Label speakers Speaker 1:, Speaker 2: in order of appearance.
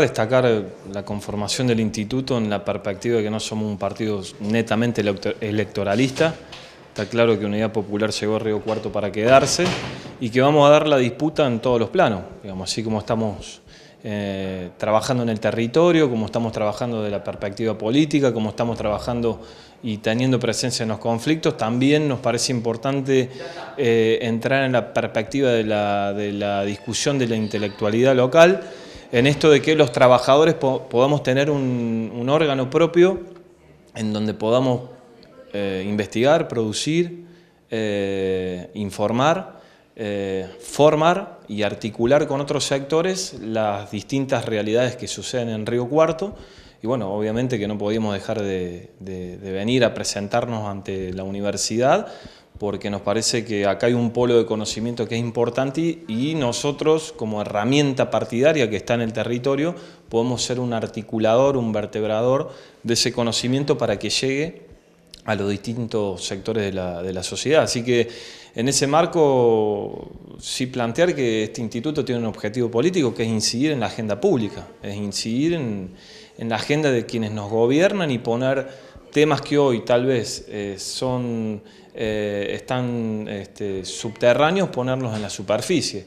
Speaker 1: Destacar la conformación del instituto en la perspectiva de que no somos un partido netamente electoralista. Está claro que Unidad Popular llegó a Río Cuarto para quedarse y que vamos a dar la disputa en todos los planos. Digamos, así como estamos eh, trabajando en el territorio, como estamos trabajando de la perspectiva política, como estamos trabajando y teniendo presencia en los conflictos, también nos parece importante eh, entrar en la perspectiva de la, discusión de la intelectualidad local, en esto de que los trabajadores podamos tener un, órgano propio en donde podamos eh, investigar, producir, informar, eh, formar y articular con otros sectores las distintas realidades que suceden en Río Cuarto. Y bueno, obviamente que no podíamos dejar de, venir a presentarnos ante la universidad porque nos parece que acá hay un polo de conocimiento que es importante y nosotros como herramienta partidaria que está en el territorio podemos ser un articulador, un vertebrador de ese conocimiento para que llegue a los distintos sectores de la, sociedad. Así que en ese marco sí plantear que este instituto tiene un objetivo político que es incidir en la agenda pública, es incidir en la agenda de quienes nos gobiernan y poner temas que hoy tal vez eh, son, eh, están este, subterráneos, ponerlos en la superficie.